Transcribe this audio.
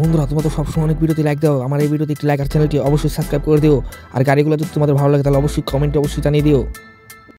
বন্ধুরা, তোমরা তো সবসময় অনেক ভিডিওতে লাইক দাও। আমার এই ভিডিওতে একটি লাইক আর চ্যানেলটি অবশ্যই সাবস্ক্রাইব করে দিও। আর গাড়িগুলো যদি তোমাদের ভালো লাগে, তাহলে অবশ্যই কমেন্টে অবশ্যই জানিয়ে দিও।